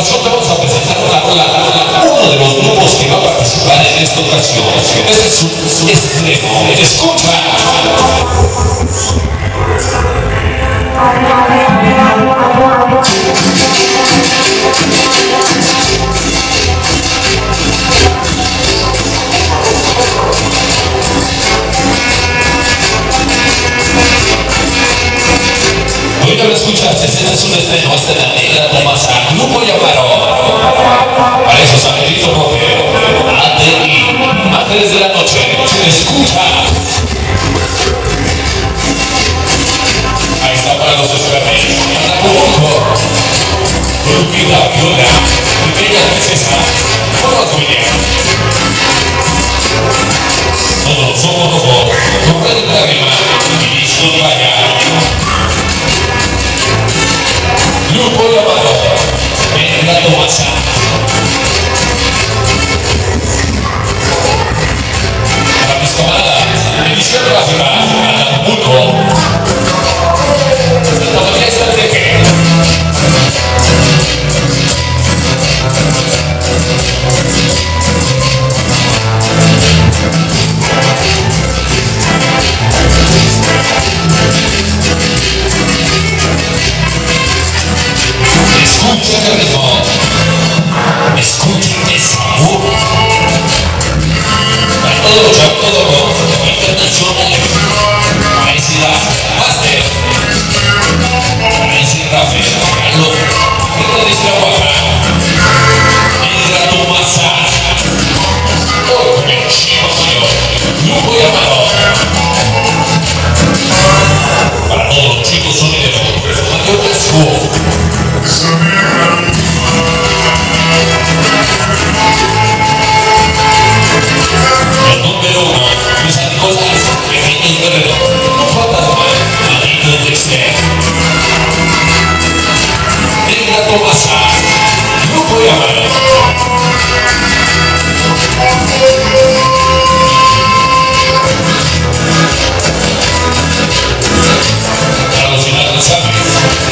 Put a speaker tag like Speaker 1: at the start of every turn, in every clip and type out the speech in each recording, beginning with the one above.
Speaker 1: nosotros vamos a presentar una rola, uno de los grupos que va a participar en esta ocasión. Este es un extremo. Escucha. Lo escuchaste, este es un estreno, este de la negra Tomasa, Grupo Llamaro. Para esos amiguitos porque ATI, Ángeles de la Noche, escucha. Ahí está para los escrapeños, Acapulco, Lupita Viola, bella princesa, todos vinieron. Todos somos rojos, con lágrima y Tuloy ang bato. May natuwa Para todos los chavos internacionales. Felicidad. Master. Felicidad, Rafael. Aló.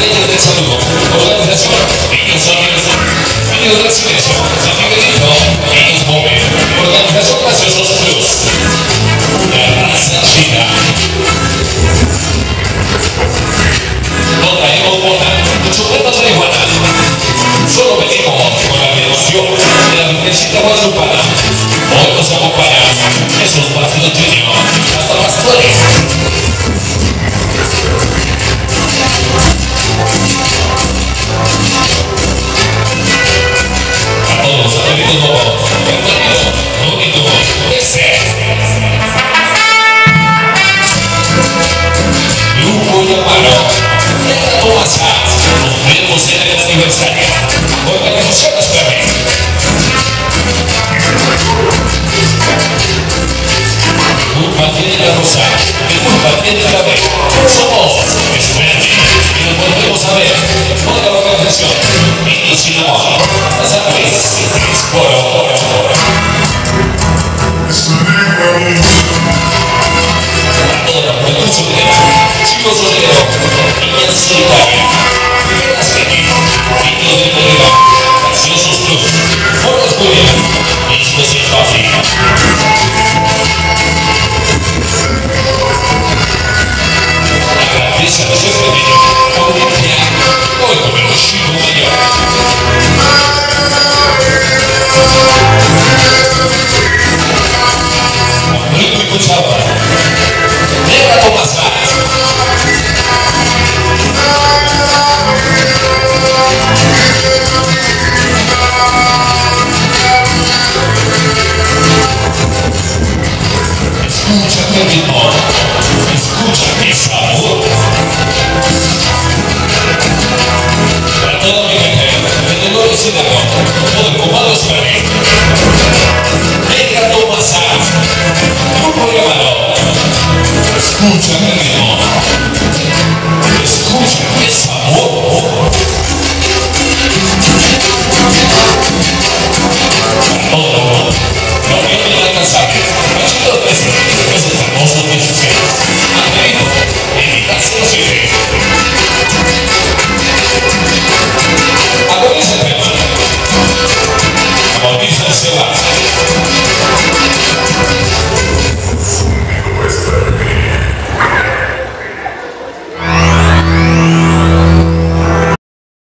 Speaker 1: Reyes del Saludo, Organización, Niños Amigos, Niños del Miguelito, Niños Móvil, Organización Graciosos Plus, La Raza China. No traemos mona, chupetas de iguana. Solo venimos con la devoción de la Virgencita Guadalupana. Hoy nos acompaña B. Somos. Y nos volvemos a ver. Escúchate mi voz, escucha mi sabor. Para toda mi gente, de y de todo el es.